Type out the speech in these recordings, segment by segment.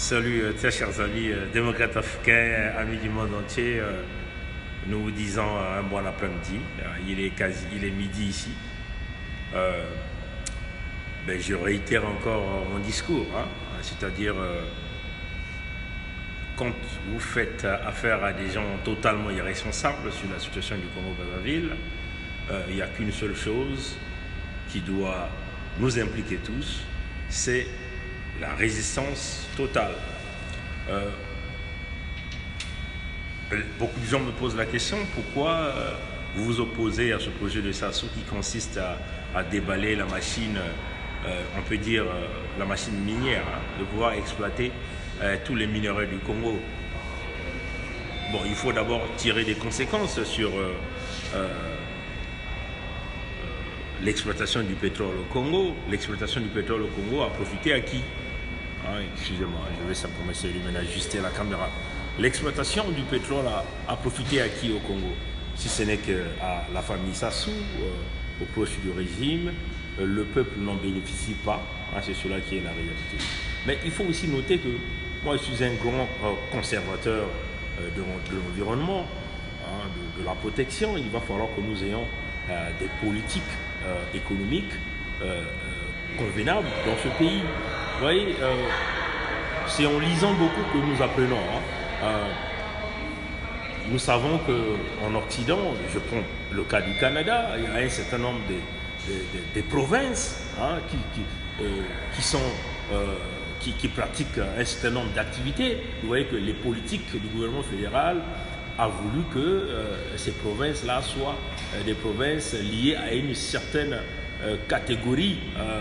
Salut, euh, très chers amis euh, démocrates africains, euh, amis du monde entier. nous vous disons un bon après-midi. Il est midi ici. Ben, je réitère encore mon discours, hein, c'est-à-dire quand vous faites affaire à des gens totalement irresponsables sur la situation du Congo-Brazzaville, il n'y a qu'une seule chose qui doit nous impliquer tous, c'est la résistance totale. Euh, beaucoup de gens me posent la question pourquoi euh, vous vous opposez à ce projet de Sassou qui consiste à, déballer la machine, euh, on peut dire euh, la machine minière, hein, de pouvoir exploiter euh, tous les minerais du Congo? Bon, il faut d'abord tirer des conséquences sur euh, euh, l'exploitation du pétrole au Congo. L'exploitation du pétrole au Congo a profité à qui? Hein, Excusez-moi, je vais simplement essayer de m'ajuster la caméra. L'exploitation du pétrole a, profité à qui au Congo? Si ce n'est qu'à la famille Sassou, euh, aux proches du régime, euh, le peuple n'en bénéficie pas. Hein, C'est cela qui est la réalité. Mais il faut aussi noter que moi, je suis un grand euh, conservateur euh, de, l'environnement, hein, de, la protection. Il va falloir que nous ayons des politiques euh, économiques euh, euh, convenables dans ce pays. Vous voyez, euh, c'est en lisant beaucoup que nous apprenons. hein. Euh, nous savons qu'en Occident, je prends le cas du Canada, il y a un certain nombre de, provinces hein, euh, euh, qui, qui pratiquent un certain nombre d'activités. Vous voyez que les politiques du gouvernement fédéral a voulu que euh, ces provinces-là soient euh, des provinces liées à une certaine euh, catégorie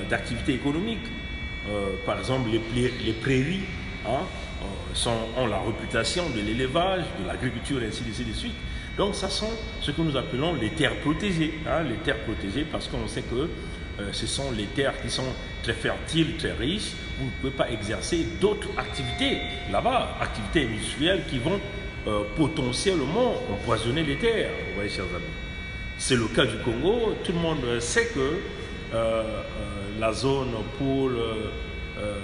d'activités économiques. Par exemple, les, les prairies hein, sont- ont la réputation de l'élevage, de l'agriculture, ainsi de, suite. Donc, ça sont ce que nous appelons les terres protégées. hein, les terres protégées parce qu'on sait que ce sont les terres qui sont très fertiles, très riches. Vous ne pouvez pas exercer d'autres activités là-bas, activités industrielles qui vont euh, potentiellement empoisonner les terres. Vous voyez, chers amis. C'est le cas du Congo. Tout le monde sait que euh, euh, la zone pour le euh,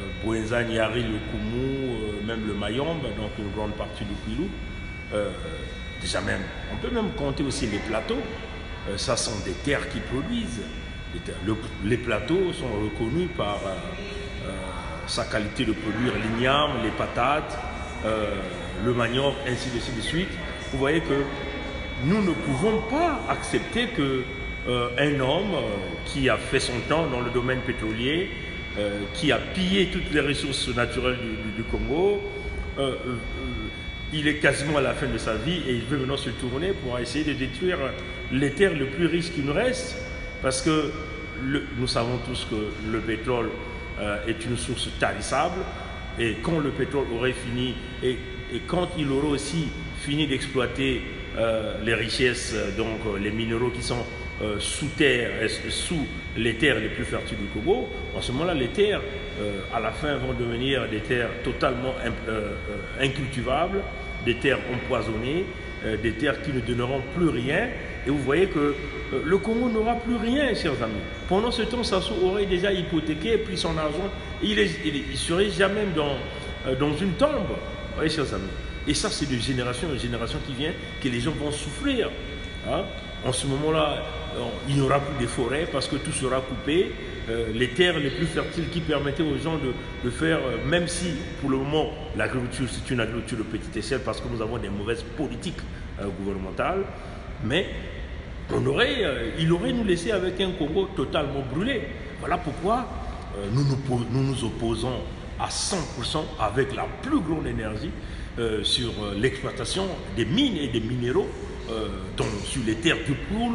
le Koumou, même le Mayombe, donc une grande partie du euh, déjà même, on peut même compter aussi les plateaux. Ça sont des terres qui produisent. Les, les plateaux sont reconnus par sa qualité de produire l'igname, les patates, euh, le manioc, ainsi de suite, de suite. Vous voyez que nous ne pouvons pas accepter que euh, un homme euh, qui a fait son temps dans le domaine pétrolier, qui a pillé toutes les ressources naturelles du, du- Congo, il est quasiment à la fin de sa vie et il veut maintenant se tourner pour essayer de détruire les terres les plus riches qui nous restent. Parce que nous savons tous que le pétrole est une source tarissable et quand le pétrole aurait fini et, quand il aurait aussi fini d'exploiter euh, les richesses, donc euh, les minéraux qui sont euh, sous terre, sous les terres les plus fertiles du Congo, en ce moment-là, les terres, à la fin, vont devenir des terres totalement incultivables, des terres empoisonnées, des terres qui ne donneront plus rien. Et vous voyez que euh, le Congo n'aura plus rien, chers amis. Pendant ce temps, Sassou aurait déjà hypothéqué, pris son argent, il, est- serait jamais dans, euh, dans une tombe. Vous voyez, chers amis. Et ça, c'est de génération en génération qui vient que les gens vont souffrir. hein. En ce moment-là, euh, il n'y aura plus de forêts parce que tout sera coupé. Les terres les plus fertiles qui permettaient aux gens de, faire, même si pour le moment l'agriculture c'est une agriculture de petite échelle parce que nous avons des mauvaises politiques gouvernementales, mais euh, il aurait nous laissé avec un Congo totalement brûlé. Voilà pourquoi euh, nous, nous, po- nous nous opposons à 100% avec la plus grande énergie euh, sur l'exploitation des mines et des minéraux dans- sur les terres du Poul,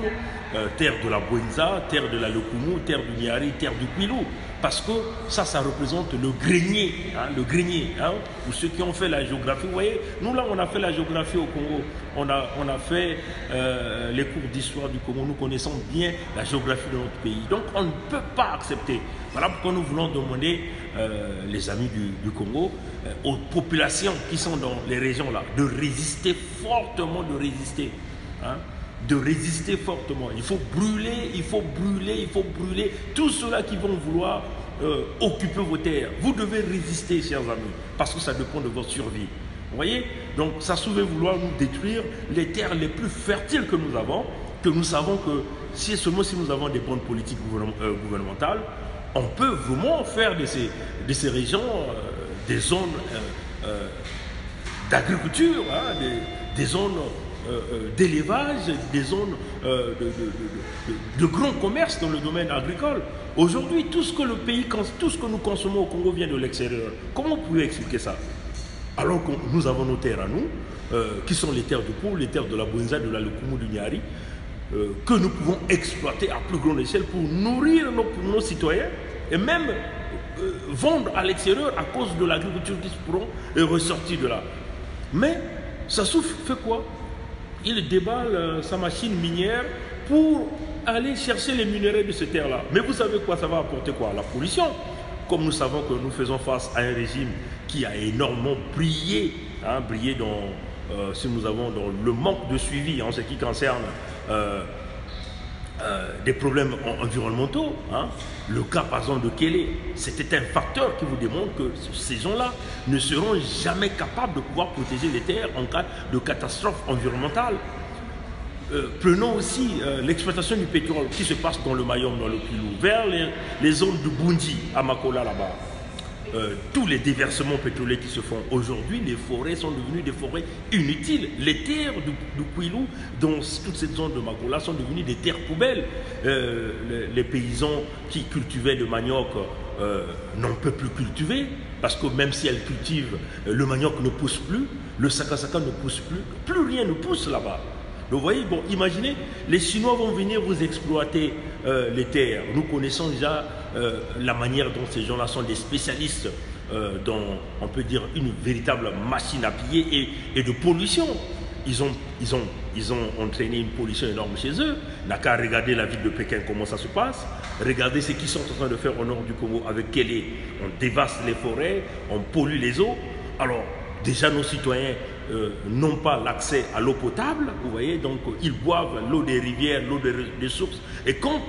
euh, terre de la Bouenza, terre de la Lokumu, terre du Niari, terre du Quilou. Parce que ça, ça représente le grenier, hein, le grenier. Hein, pour ceux qui ont fait la géographie, vous voyez, nous là, on a fait la géographie au Congo. On a, fait euh, les cours d'histoire du Congo. Nous connaissons bien la géographie de notre pays. Donc, on ne peut pas accepter. Voilà pourquoi nous voulons demander, euh, les amis du, Congo, aux populations qui sont dans les régions là, de résister fortement, de résister. hein, de résister fortement. Il faut brûler, il faut brûler, il faut brûler tous ceux-là qui vont vouloir euh, occuper vos terres. Vous devez résister, chers amis, parce que ça dépend de votre survie. Vous voyez? Donc, ça souvient vouloir nous détruire les terres les plus fertiles que nous avons, que nous savons que si seulement si nous avons des bonnes politiques euh, gouvernementales, on peut vraiment faire de ces, de ces régions euh, des zones d'agriculture, hein, des, zones d'élevage, des zones de, de, grand commerce dans le domaine agricole. Aujourd'hui, tout ce que le pays, tout ce que nous consommons au Congo vient de l'extérieur. Comment vous pouvez expliquer ça? Alors que nous avons nos terres à nous, euh, qui sont les terres de Pau, les terres de la Bonza, de la Lukumu, du Niari, euh, que nous pouvons exploiter à plus grande échelle pour nourrir nos, citoyens et même euh, vendre à l'extérieur à cause de l'agriculture qui se pourront ressortir de là. Mais ça souffre fait quoi? Il déballe sa machine minière pour aller chercher les minéraux de ces terres-là. Mais vous savez quoi ça va apporter quoi? La pollution. Comme nous savons que nous faisons face à un régime qui a énormément brillé, hein, brillé dans, euh, nous avons dans le manque de suivi en ce qui concerne euh, euh, des problèmes environnementaux. Hein. Le cas par exemple de Kélé, c'était un facteur qui vous démontre que ces gens-là ne seront jamais capables de pouvoir protéger les terres en cas de catastrophe environnementale. Euh, prenons aussi euh, l'exploitation du pétrole qui se passe dans le Mayom, dans le Pilou, vers les, zones de Bundi, à Makola là-bas. Euh, tous les déversements pétroliers qui se font aujourd'hui, les forêts sont devenues des forêts inutiles. Les terres du, du dans toute cette zone de Makola, sont devenues des terres poubelles. Les, paysans qui cultivaient le manioc n'en peuvent plus cultiver parce que même si elles cultivent, le manioc ne pousse plus, le sakasaka ne pousse plus, plus rien ne pousse là-bas. Vous voyez, bon, imaginez, les Chinois vont venir vous exploiter euh, les terres. Nous connaissons déjà euh, la manière dont ces gens-là sont des spécialistes euh, dans, on peut dire, une véritable machine à piller et, de pollution. Ils ont, entraîné une pollution énorme chez eux. N'a qu'à regarder la ville de Pékin, comment ça se passe. Regardez ce qu'ils sont en train de faire au nord du Congo avec Kélé. On dévaste les forêts, on pollue les eaux. Alors, déjà nos citoyens euh, n'ont pas l'accès à l'eau potable, vous voyez, donc ils boivent l'eau des rivières, l'eau des, sources, et quand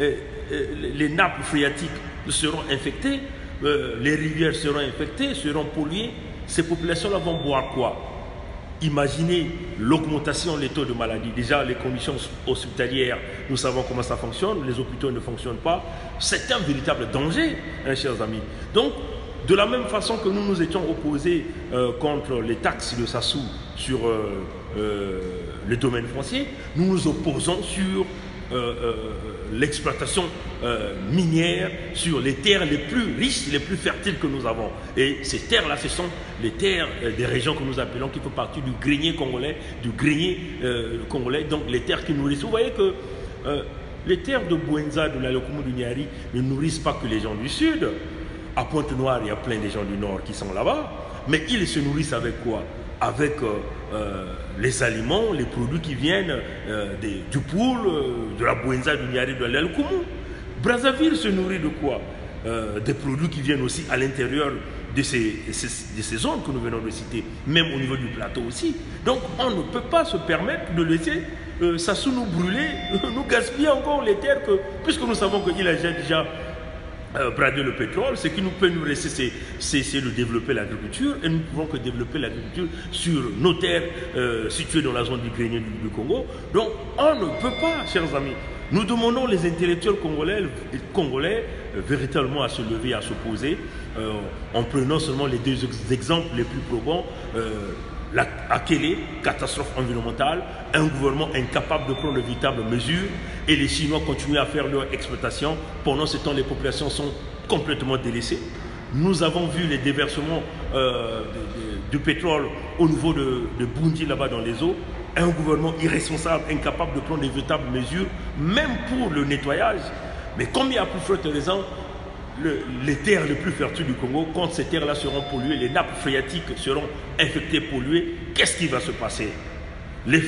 euh, les nappes phréatiques seront infectées, les rivières seront infectées, seront polluées, ces populations-là vont boire quoi? Imaginez l'augmentation des taux de maladie. Déjà, les conditions hospitalières, nous savons comment ça fonctionne, les hôpitaux ne fonctionnent pas. C'est un véritable danger, hein, chers amis. Donc, de la même façon que nous nous étions opposés euh, contre les taxes de Sassou sur euh, euh, le domaine foncier, nous nous opposons sur l'exploitation minière, sur les terres les plus riches, les plus fertiles que nous avons. Et ces terres-là, ce sont les terres des régions que nous appelons, qui font partie du grenier congolais, du grenier congolais, donc les terres qui nourrissent. Vous voyez que les terres de Bouenza, de la Lokomo du Niari, ne nourrissent pas que les gens du Sud. À Pointe-Noire, il y a plein de gens du Nord qui sont là-bas. Mais ils se nourrissent avec quoi? Avec euh, euh, les aliments, les produits qui viennent euh, du poule, de la Bouenza, du Niari, de l'Elkoumou. Brazzaville se nourrit de quoi Des produits qui viennent aussi à l'intérieur de ces, de ces, zones que nous venons de citer, même au niveau du plateau aussi. Donc on ne peut pas se permettre de laisser ça sous nous brûler, nous gaspiller encore les terres, que, puisque nous savons qu'il a déjà euh, brader le pétrole, ce qui nous peut nous rester, c'est de développer l'agriculture et nous ne pouvons que développer l'agriculture sur nos terres euh, situées dans la zone du grenier du, Congo. Donc on ne peut pas, chers amis. Nous demandons les intellectuels congolais, congolais euh, véritablement à se lever, à s'opposer, en prenant seulement les deux exemples les plus probants la, à quelle catastrophe environnementale, un gouvernement incapable de prendre de véritables mesures et les Chinois continuent à faire leur exploitation. Pendant ce temps, les populations sont complètement délaissées. Nous avons vu les déversements euh, du pétrole au niveau de, de Bundi, là-bas dans les eaux. Un gouvernement irresponsable, incapable de prendre de véritables mesures, même pour le nettoyage. Mais combien il y a plus forte raison les terres les plus fertiles du Congo, quand ces terres-là seront polluées, les nappes phréatiques seront infectées, polluées, qu'est-ce qui va se passer? Les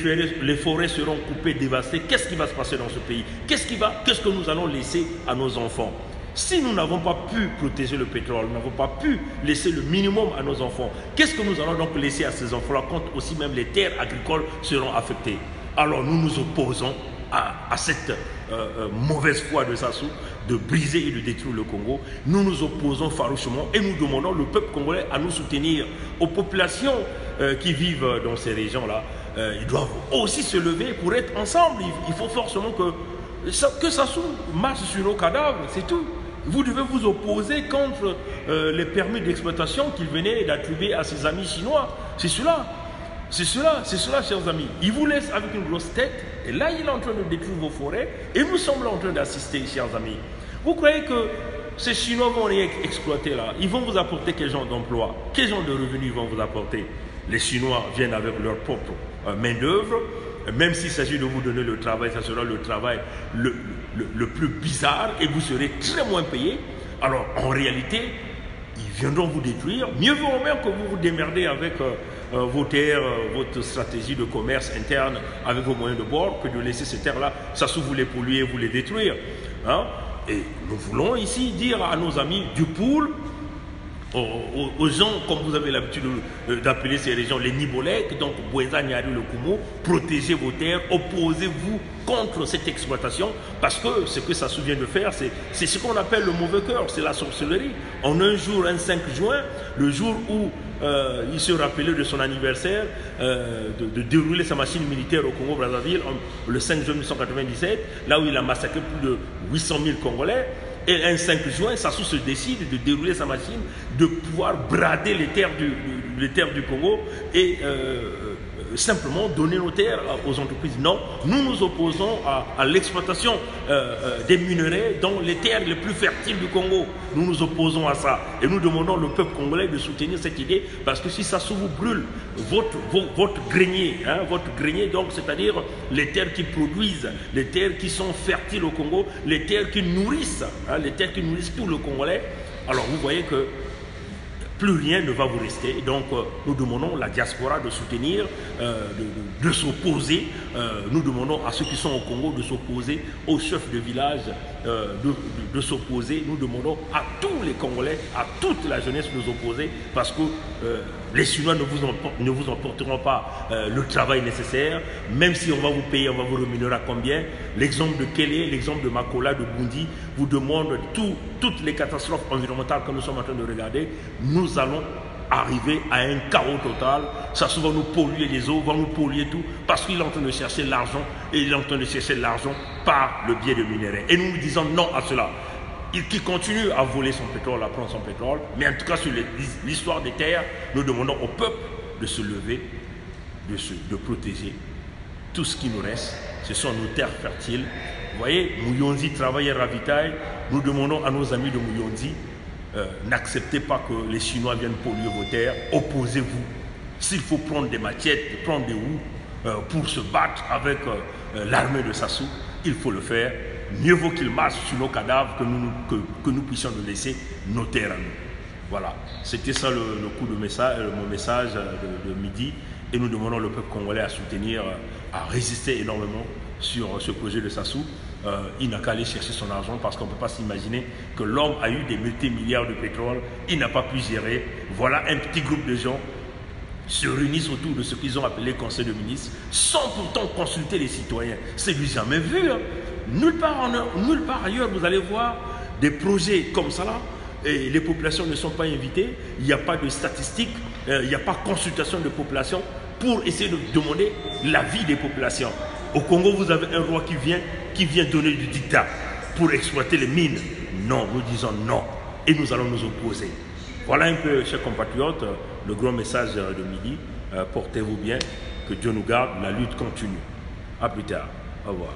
forêts, seront coupées, dévastées. Qu'est-ce qui va se passer dans ce pays? Qu'est-ce qu'est-ce que nous allons laisser à nos enfants? Si nous n'avons pas pu protéger le pétrole, nous n'avons pas pu laisser le minimum à nos enfants, qu'est-ce que nous allons donc laisser à ces enfants-là quand aussi même les terres agricoles seront affectées? Alors nous nous opposons à, cette euh, euh, mauvaise foi de Sassou de briser et de détruire le Congo. Nous nous opposons farouchement et nous demandons le peuple congolais à nous soutenir. Aux populations euh, qui vivent dans ces régions-là, euh, ils doivent aussi se lever pour être ensemble. Il, faut forcément que que ça marche sur nos cadavres, c'est tout. Vous devez vous opposer contre euh, les permis d'exploitation qu'il venait d'attribuer à ses amis chinois. C'est cela. C'est cela, c'est cela, chers amis. Il vous laisse avec une grosse tête, et là, il est en train de détruire vos forêts, et nous sommes en train d'assister, chers amis. Vous croyez que ces Chinois vont rien exploiter là Ils vont vous apporter quel genre d'emploi Quel genre de revenus ils vont vous apporter Les Chinois viennent avec leur propre euh, main-d'œuvre. Même s'il s'agit de vous donner le travail, ça sera le travail le, plus bizarre et vous serez très moins payé. Alors, en réalité, ils viendront vous détruire. Mieux vaut même que vous vous démerdez avec. Euh, euh, vos terres, votre stratégie de commerce interne avec vos moyens de bord que de laisser ces terres-là, ça se vous les polluer, vous les détruire. Hein. Et nous voulons ici dire à nos amis du pool, aux, gens, comme vous avez l'habitude d'appeler ces régions les Nibolèques, donc Boueza, Nyari, le Kumo, protégez vos terres, opposez-vous contre cette exploitation, parce que ce que ça se vient de faire, c'est ce qu'on appelle le mauvais cœur, c'est la sorcellerie. En un jour, un 5 juin, le jour où euh, il se rappelait de son anniversaire, euh, de, dérouler sa machine militaire au Congo-Brazzaville le 5 juin 1997, là où il a massacré plus de 800 000 Congolais. Et un 5 juin, Sassou se décide de dérouler sa machine, de pouvoir brader les terres du, Congo et euh, simplement donner nos terres aux entreprises. Non, nous nous opposons à, l'exploitation euh, euh, des minerais dans les terres les plus fertiles du Congo. Nous nous opposons à ça. Et nous demandons au peuple congolais de soutenir cette idée parce que si ça se vous brûle, votre, votre, grenier, hein, votre grenier, donc c'est-à-dire les terres qui produisent, les terres qui sont fertiles au Congo, les terres qui nourrissent, hein, les terres qui nourrissent tout le Congolais, alors vous voyez que plus rien ne va vous rester. Donc euh, nous demandons la diaspora de soutenir, euh, de, s'opposer. Euh, nous demandons à ceux qui sont au Congo de s'opposer, aux chefs de village de, s'opposer. Nous demandons à tous les Congolais, à toute la jeunesse de s'opposer parce que les Chinois ne vous, emporteront pas le travail nécessaire. Même si on va vous payer, on va vous rémunérer à combien? L'exemple de Kelly, l'exemple de Makola, de Bundi vous demande toutes les catastrophes environnementales que nous sommes en train de regarder. Nous allons arriver à un chaos total. Ça va nous polluer les eaux, va nous polluer tout, parce qu'il est en train de chercher l'argent, et il est en train de chercher l'argent par le biais de minerais. Et nous disons non à cela. Il qui continue à voler son pétrole, à prendre son pétrole, mais en tout cas sur l'histoire des terres, nous demandons au peuple de se lever, de, se, de protéger tout ce qui nous reste. Ce sont nos terres fertiles. Vous voyez, Mouyonzi travaille et ravitaille. Nous demandons à nos amis de Mouyonzi euh, n'acceptez pas que les Chinois viennent polluer vos terres, opposez-vous. S'il faut prendre des machettes, prendre des roues euh, pour se battre avec euh, l'armée de Sassou, il faut le faire. Mieux vaut qu'il marche sur nos cadavres que nous, que, nous puissions nous laisser nos terres à nous. Voilà, c'était ça le, coup de message, mon message de, de, midi. Et nous demandons le peuple congolais à soutenir, à résister énormément sur ce projet de Sassou. Euh, il n'a qu'à aller chercher son argent parce qu'on ne peut pas s'imaginer que l'homme a eu des multimilliards de pétrole, il n'a pas pu gérer. Voilà un petit groupe de gens se réunissent autour de ce qu'ils ont appelé conseil de ministres sans pourtant consulter les citoyens. C'est du jamais vu. Hein. Nulle, part ailleurs, vous allez voir des projets comme ça là, et les populations ne sont pas invitées, il n'y a pas de statistiques, euh, il n'y a pas de consultation de population pour essayer de demander l'avis des populations. Au Congo, vous avez un roi qui vient, qui vient donner du dictat pour exploiter les mines. Non, nous disons non. Et nous allons nous opposer. Voilà un peu, chers compatriotes, le grand message de midi. Euh, portez-vous bien, que Dieu nous garde, la lutte continue. A plus tard. Au revoir.